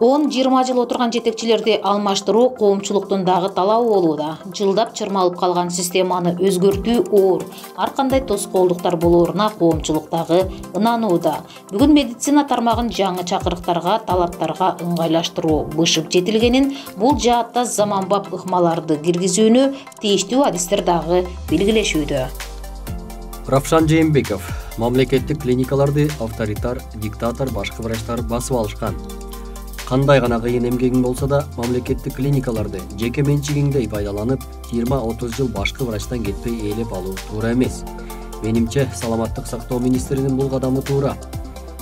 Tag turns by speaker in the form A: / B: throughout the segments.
A: он жыйырма жыл отурган жетекчилерди алмаштыруу коомчулуктун дагы талабы болууда жылдап чырмалып калган системаны өзгөртүү оор ар кандай тоскоолдуктар болооруна коомчулук дагы ынанууда бүгүн медицина тармагын жаңы чакырыктарга талаптарга ыңгайлаштыруу бышып жетилгенин бул жаатта заманбап ыкмаларды киргизүүнү тийиштүү адистер дагы белгилешүүдө
B: равшан жээнбеков мамлекеттик клиникаларды авторитар диктатор башкы врачтар басып алышкан кандай гана кыйын эмгегиң болсо да мамлекеттик клиникаларды жеке менчигиңдей пайдаланып жыйырма отуз жыл башкы врачтан кетпей ээлеп алуу туура эмес. Менимче саламаттык сактоо министринин бул кадамы туура.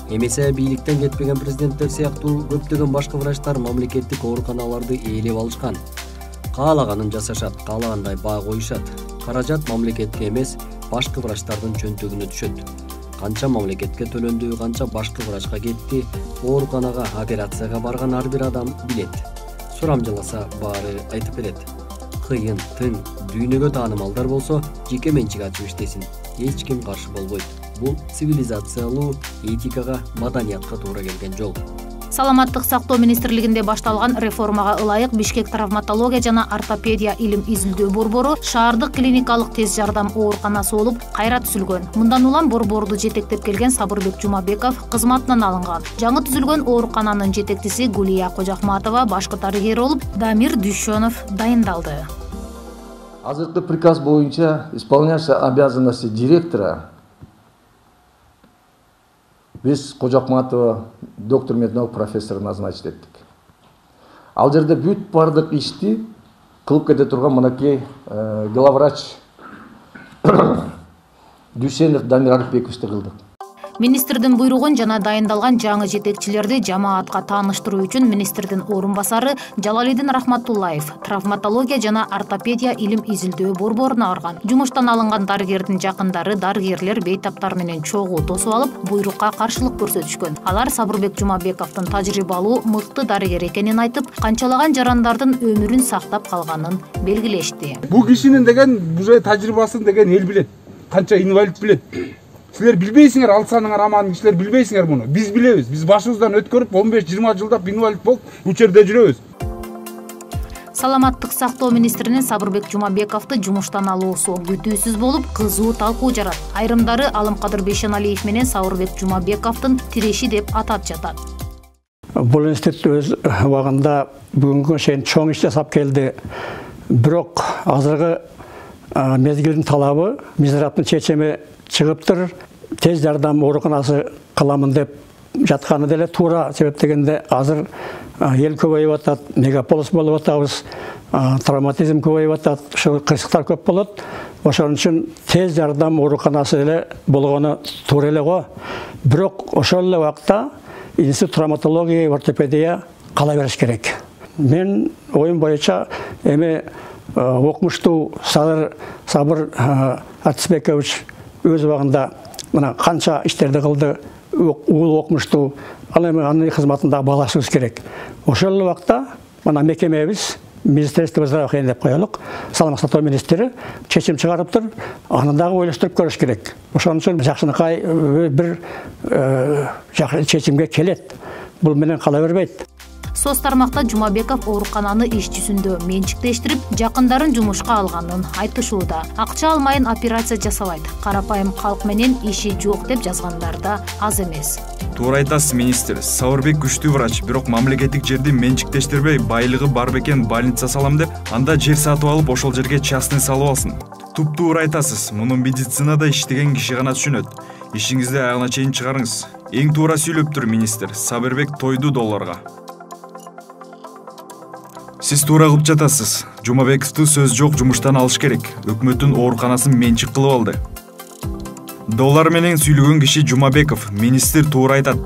B: Эмесе бийликтен кетпеген президенттер сыяктуу көптөгөн башкы врачтар мамлекеттик ооруканаларды ээлеп алышкан. Каалаганын жасашат каалагандай баа коюшат. Каражат мамлекетке эмес башкы врачтардын чөнтөгүнө түшөт канча мамлекетке төлөндү канча башкы врачка кетти ооруканага операцияга барган ар бир адам билет. Сурамжыласа баары айтып берет. Кыйын тың дүйнөгө таанымалдар болсо жеке менчик ачып иштесин. Эч ким каршы болбойт. Бул цивилизациялуу этикага маданиятка туура келген жол
A: саламаттык сактоо министрлигинде башталган реформага ылайык бишкек травматология жана ортопедия илим изилдөө борбору шаардык клиникалык тез жардам ооруканасы болуп кайра түзүлгөн мындан улам борборду жетектеп келген сабырбек жумабеков кызматынан алынган жаңы түзүлгөн оорукананын жетекчиси гулия кожоахматова башкы дарыгер болуп дамир дүйшөнов дайындалды.
C: Азыркы приказ боюнча исполняющий обязанности директора биз кожоакматова доктор меднаук профессор назначить эттик ал жерде бүт баардык ишти кылып кете турган мынакей главврач дүйсенов дамир алипбековичти кылдык
A: министрдин буйругун жана дайындалган жаңы жетекчилерди жамаатка тааныштыруу үчүн министрдин орун басары жалалидин рахматуллаев травматология жана ортопедия илим изилдөө борборуна барган жумуштан алынган дарыгердин жакындары дарыгерлер бейтаптар менен чогуу тосуп алып буйрукка каршылык көрсөтүшкөн. Алар сабырбек жумабековдун тажрыйбалуу мыкты дарыгер экенин айтып канчалаган жарандардын өмүрүн сактап калганын белгилешти.
D: Бул кишинин деген уже тажрыйбасын деген эл билет канча инвалид билет. Силер билбейсиңер алсаныңар аман кишилер билбейсиңер муну биз билебиз биз башыбыздан өткөрүп он беш жыйырма жылдап инвалид болуп бул жерде жүрөбүз
A: саламаттык сактоо министринин сабырбек жумабековду жумуштан алуусу күтүүсүз болуп кызуу талкуу жарат. Айрымдары алымкадыр бейшеналиев менен сабырбек жумабековдун тиреши деп атап жатат.
E: Бул институт өз убагында бүгүнгү чейин чоң иш жасап келди. Бирок азыркы мезгилдин талабы мизраптын чечими чыгыптыр тез жардам ооруканасы кыламын деп жатканы деле туура себеп дегенде азыр эл көбөйүп атат мегаполис болуп атабыз травматизм көбөйүп атат ушул кырсыктар көп болот ошон үчүн тез жардам ооруканасы эле болгону туура эле го. Бирок ошол эле убакта институт травматология ортопедия кала бериш керек. Мен оюм боюнча эми окумуштуу сабыр сабыр артисбекович өз убагында мына кылды уул окумуштуу ал эми анын кызматында баалашыбыз керек. Ошол убакта мына мекемебиз министерство здравоохранения деп коелук саламаттык сактоо министри чечим чыгарыптыр аны дагы ойлоштуруп көрүш керек. Ошон үчүн жакшынакай бир чечимге келет бул менен кала бербейт
A: соц тармакта жумабеков оорукананы иш жүзүндө менчиктештирип жакындарын жумушка алганын айтышууда. Акча алмайын операция жасабайт. Карапайым калк менен иши жок деп жазгандар да аз эмес.
F: Туура айтасыз министр. Сабырбек күчтүү врач. Бирок мамлекеттик жерди менчиктештирбей байлыгы бар бекен больница салам деп анда жер сатып алып ошол жерге частный салып алсын. Туптуура айтасыз. Муну медицинада иштеген киши гана түшүнөт. Ишиңизди аягына чейин чыгарыңыз. Эң туура сүйлөптүр министр. Сабырбек тойду долларга сиз туура кылып жатасыз. Жумабековду сөз жок жумуштан алыш керек. Өкмөттүн ооруканасын менчик кылып алды. Доллар менен сүйлөгөн киши жумабеков министр туура айтат.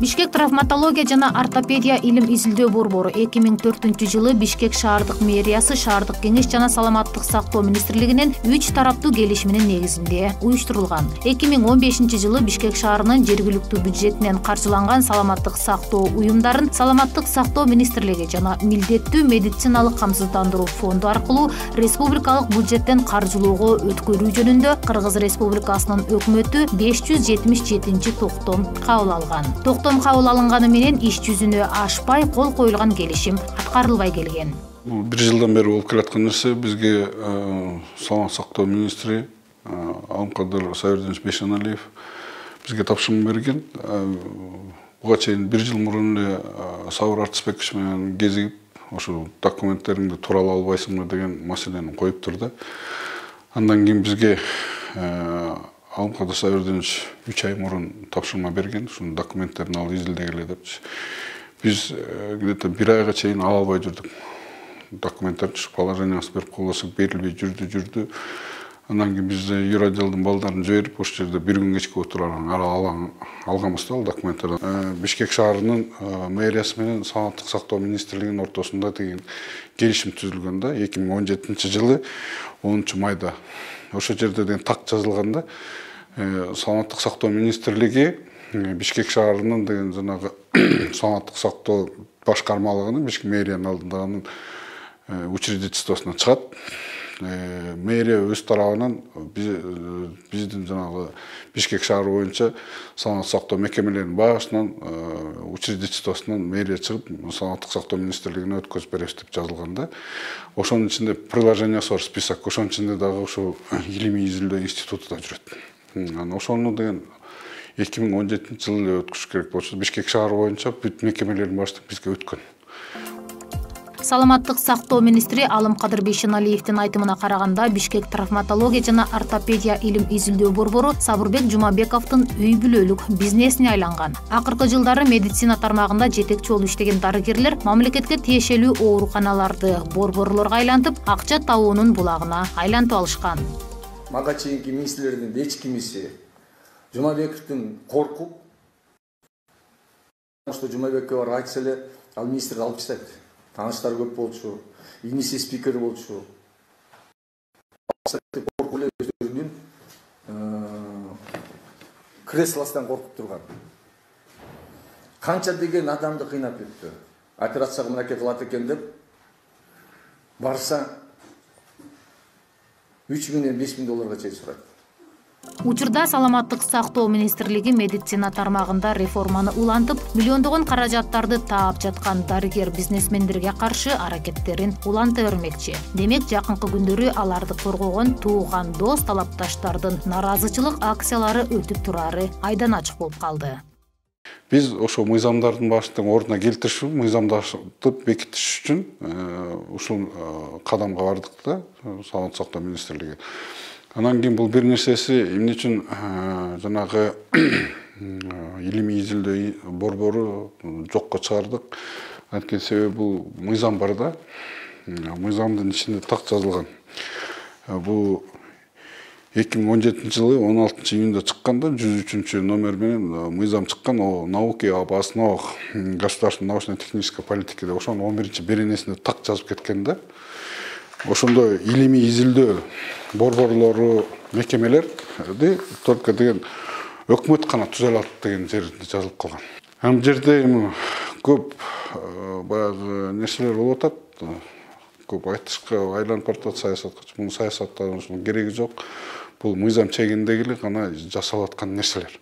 A: Бишкек травматология жана ортопедия илим изилдөө борбору. Эки миң төртүнчү жылы бишкек шаардык мэриясы шаардык кеңеш жана саламаттык сактоо министрлигинин үч тараптуу келишиминин негизинде уюштурулган. Эки миң он бешинчи жылы бишкек шаарынын жергиликтүү бюджетинен каржыланган саламаттык сактоо уюмдарын саламаттык сактоо министрлиги жана милдеттүү медициналык камсыздандыруу фонду аркылуу республикалык бюджеттен каржылоого өткөрүү жөнүндө кыргыз республикасынын өкмөтү беш жүз жетимиш жетинчи токтом кабыл алган. Токтом кабыл алынганы менен иш жүзүнө ашпай кол коюлган келишим аткарылбай келген.
G: Бул бир жылдан бери болуп келаткан нерсе бизге саламаттык сактоо министри алымкадыр сабирдинович бейшеналиев бизге тапшырма берген. Буга чейин бир жыл мурун эле сабыр артысбекович менен кезигип ошо документтериңди туура ала албайсыңбы деген маселени коюптур да андан кийин бизге алымкадыр сабирдинович үч ай мурун тапшырма берген. Ушунун документтерин алып изилдегиле депчи биз где то бир айга чейин ала албай жүрдүк документтерди ушу положениясын берип калбасак берилбей жүрдү жүрдү андан кийин биз юр отделдин балдарын жиберип ошол жерде бир күн кечке отуруп анан алганбыз да ал документтерди бишкек шаарынын мэриясы менен саламаттык сактоо министрлигинин ортосунда деген келишим түзүлгөн да эки миң он жетинчи жылы онунчу майда. Ошол жерде деген так жазылган да саламаттык сактоо министрлиги бишкек шаарынын деген жанагы саламаттык сактоо башкармалыгынын бишкек мэриянын алдындагынын учредительствосуна чыгат. Мэрия өз тарабынан биздин жанагы бишкек шаары боюнча саламаттык сактоо мекемелеринин баашынан учредительствосунан мэрия чыгып саламаттык сактоо министрлигине өткөзүп беребиз деп жазылган да ошонун ичинде приложениясы бар список ошонун ичинде дагы ушул илимий изилдөө институту да жүрөт. Анан ошону деген эки миң он жетинчи жылы эле өткүзүш керек болчу бишкек шаары боюнча бүт мекемелердин баардыгы бизге өткөн.
A: Саламаттык сактоо министри алымкадыр бейшеналиевдин айтымына караганда бишкек травматология жана ортопедия илим изилдөө борбору сабырбек жумабековдун үй бүлөлүк бизнесине айланган. Акыркы жылдары медицина тармагында жетекчи болуп иштеген дарыгерлер мамлекетке тиешелүү ооруканаларды борборлорго айлантып акча табуунун булагына айлантып алышкан
C: мага чейинки министрлердин эч кимиси жумабековдун коркуп что жумабековке барып айтса эле ал министрди алып таштайт тааныштары көп болчу иниси спикер болчу. Коркуп эле өздөрүнүн креслосунан коркуп турган. Канча деген адамды кыйнап кетти операцияга мынакей кылат экен деп барса үч миңден беш миң долларга чейин сурайт.
A: Учурда саламаттык сактоо министрлиги медицина тармагында реформаны улантып миллиондогон каражаттарды таап жаткан дарыгер бизнесмендерге каршы аракеттерин уланта бермекчи. Демек жакынкы күндөрү аларды коргогон тууган дос талапташтардын нааразычылык акциялары өтүп турары айдан ачык болуп калды
G: биз ошол мыйзамдардын баарын ордуна келтиришип мыйзамдатып бекитиш үчүн ушул кадамга бардык да саламаттык сактоо министрлиги. Анан кийин бул бир нерсеси эмне үчүн жанагы илимий изилдөө борбору жокко чыгардык. Анткени себеби бул мыйзам бар да. Мыйзамдын ичинде так жазылган. Бул эки миң он жетинчи жылы он алтынчы июнда чыккан да жүз үчүнчү номер менен мыйзам чыккан о науке об основах государственной научно технической политики деп ошонун он биринчи беренесинде так жазып кеткен да. Ошондо илимий изилдөө борборлору мекемелерди только деген өкмөт гана түзө алат деген жерде жазылып калган. Бул жерде эми көп баягы нерселер болуп атат. Көп айтышка айланып баратат саясатка бул саясаттан кереги жок. Бул мыйзам чегинде эле гана жасалып аткан нерселер